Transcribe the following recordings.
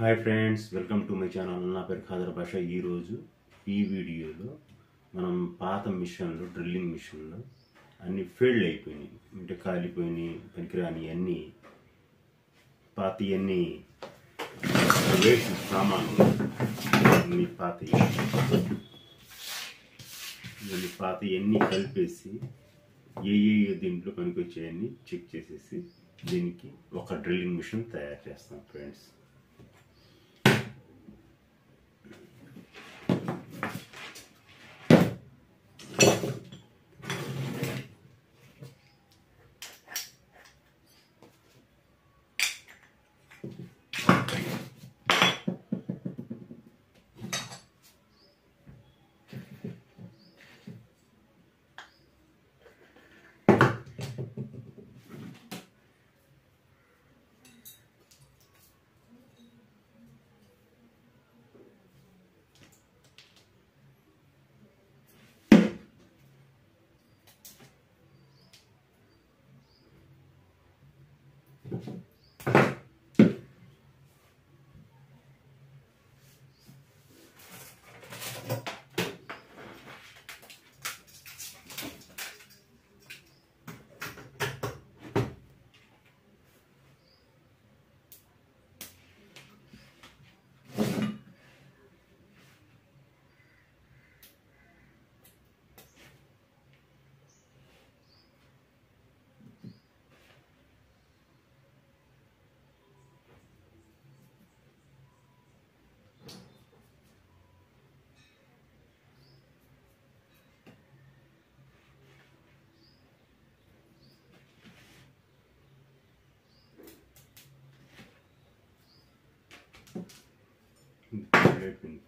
Hi friends welcome to my channel. నా పేరు ఖాదర్ భాష ఈరోజు ఈ వీడియోలో మనం పాత మిషన్లు డ్రిల్లింగ్ మిషన్లు అన్ని ఫెయిల్డ్ అయిపోయినాయి. అంటే కాలిపోయినాయి పనికిరాని అన్నీ పాత అన్నీ వేస్ట్ సామాన్లు. అన్ని పాత ఇవన్నీ పాత అన్నీ కలిపేసి ఏ ఏ దీంట్లో పనికొచ్చాయన్నీ చెక్ చేసేసి దీనికి ఒక డ్రిల్లింగ్ మిషన్ తయారు చేస్తాం ఫ్రెండ్స్. open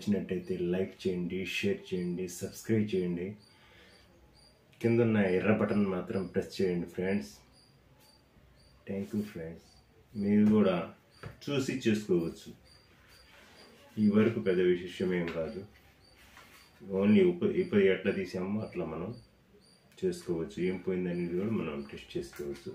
నచ్చినట్టయితే లైక్ చేయండి షేర్ చేయండి సబ్స్క్రైబ్ చేయండి. కింద ఉన్న ఎర్ర బటన్ మాత్రం ప్రెస్ చేయండి ఫ్రెండ్స్. థ్యాంక్ యూ ఫ్రెండ్స్ మీరు కూడా చూసి చేసుకోవచ్చు. ఈ వరకు పెద్ద విశేషం ఏం కాదు. ఓన్లీ ఉప ఇప్పుడు ఎట్లా తీసామో అట్లా మనం చేసుకోవచ్చు. ఏం పోయిందనేది కూడా మనం టెస్ట్ చేసుకోవచ్చు.